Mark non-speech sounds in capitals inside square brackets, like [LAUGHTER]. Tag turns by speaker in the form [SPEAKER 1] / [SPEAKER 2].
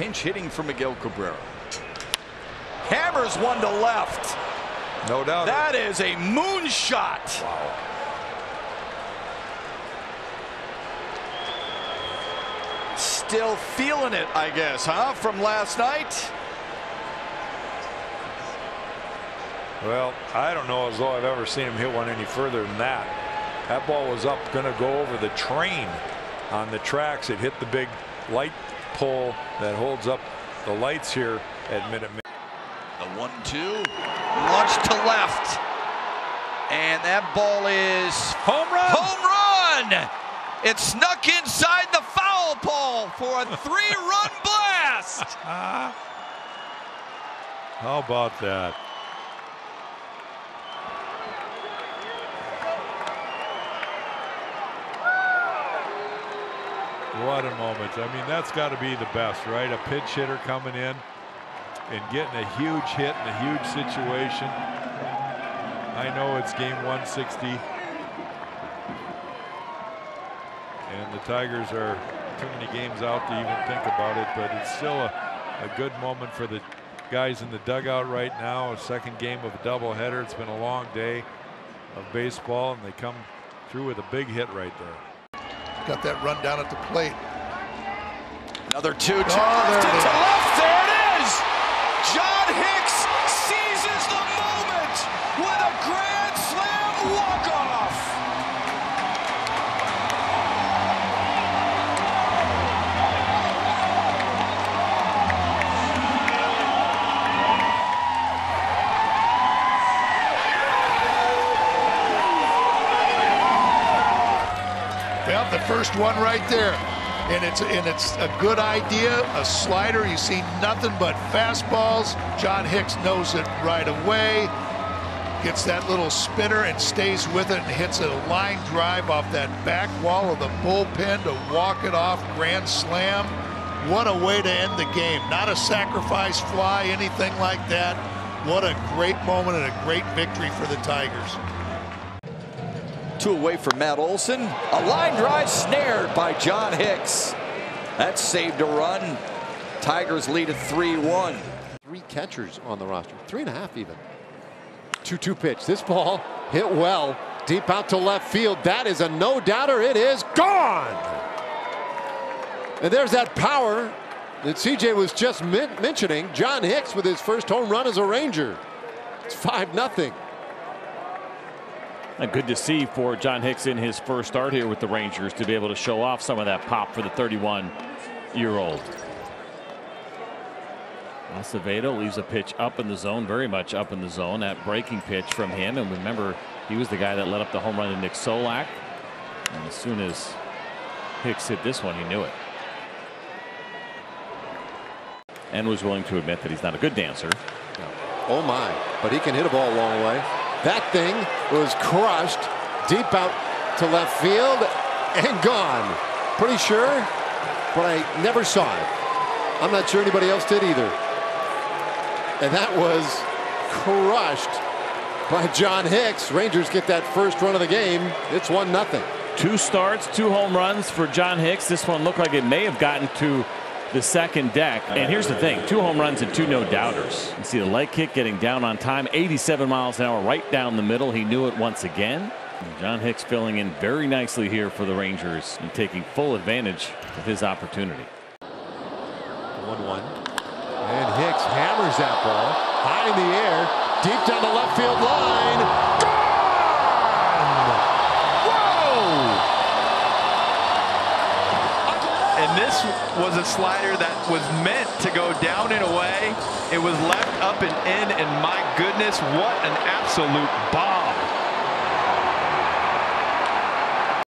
[SPEAKER 1] Pinch hitting for Miguel Cabrera. Hammers one to left.
[SPEAKER 2] No doubt.
[SPEAKER 1] That is a moonshot.
[SPEAKER 2] Wow.
[SPEAKER 1] Still feeling it, I guess, huh, from last night?
[SPEAKER 2] Well, I don't know as though I've ever seen him hit one any further than that. That ball was up, going to go over the train on the tracks. It hit the big light pole that holds up the lights here at Minute Maid.
[SPEAKER 1] The one-two, launched to left, and that ball is
[SPEAKER 2] home run.
[SPEAKER 1] Home run! It snuck inside the foul pole for a three-run blast. [LAUGHS]
[SPEAKER 2] How about that? What a moment. I mean, that's got to be the best, right? A pitch hitter coming in and getting a huge hit in a huge situation. I know it's game 160. And the Tigers are too many games out to even think about it, but it's still a, a good moment for the guys in the dugout right now. A second game of a doubleheader. It's been a long day of baseball, and they come through with a big hit right there.
[SPEAKER 3] Got that run down at the plate.
[SPEAKER 1] Another two, two
[SPEAKER 3] Oh,
[SPEAKER 1] left
[SPEAKER 3] it
[SPEAKER 1] to left. There it is. John Hicks the
[SPEAKER 3] first one right there. And it's and it's a good idea. A slider. You see nothing but fastballs. John Hicks knows it right away. Gets that little spinner and stays with it and hits a line drive off that back wall of the bullpen to walk it off. Grand slam. What a way to end the game. Not a sacrifice fly, anything like that. What a great moment and a great victory for the Tigers.
[SPEAKER 1] Two away from Matt Olson. A line drive snared by John Hicks. That saved a run. Tigers lead at 3-1.
[SPEAKER 4] Three catchers on the roster, three and a half even. 2 2 pitch. This ball hit well, deep out to left field. That is a no doubter. It is gone. And there's that power that CJ was just mentioning. John Hicks with his first home run as a Ranger. It's 5 0.
[SPEAKER 5] Uh, Good to see for John Hicks in his first start here with the Rangers to be able to show off some of that pop for the 31 year old. Acevedo leaves a pitch up in the zone, very much up in the zone. That breaking pitch from him. And remember, he was the guy that led up the home run to Nick Solak. And as soon as Hicks hit this one, he knew it. And was willing to admit that he's not a good dancer.
[SPEAKER 4] Oh my, but he can hit a ball a long way. That thing was crushed deep out to left field and gone. Pretty sure, but I never saw it. I'm not sure anybody else did either. And that was crushed by John Hicks. Rangers get that first run of the game. It's 1 nothing.
[SPEAKER 5] Two starts, two home runs for John Hicks. This one looked like it may have gotten to the second deck. And here's the thing two home runs and two no doubters. You see the leg kick getting down on time, 87 miles an hour right down the middle. He knew it once again. John Hicks filling in very nicely here for the Rangers and taking full advantage of his opportunity.
[SPEAKER 4] 1 1. And Hicks hammers that ball high in the air, deep down the left field line. Gone! Whoa!
[SPEAKER 6] And was a slider that was meant to go down and away. It was left up and in, and my goodness, what an absolute bomb